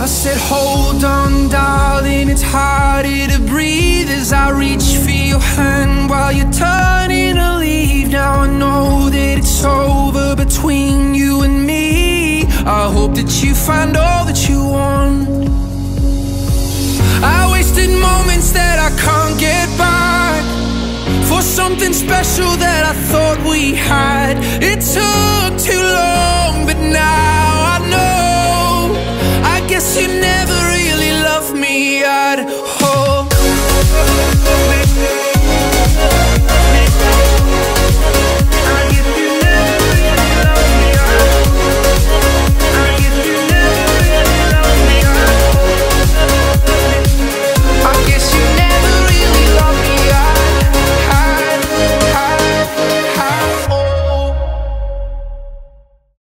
I said, hold on, darling, it's harder to breathe as I reach for your hand while you're turning to leave. Now I know that it's over between you and me. I hope that you find all that you want. I wasted moments that I can't get back for something special that I thought we had. It took guess you never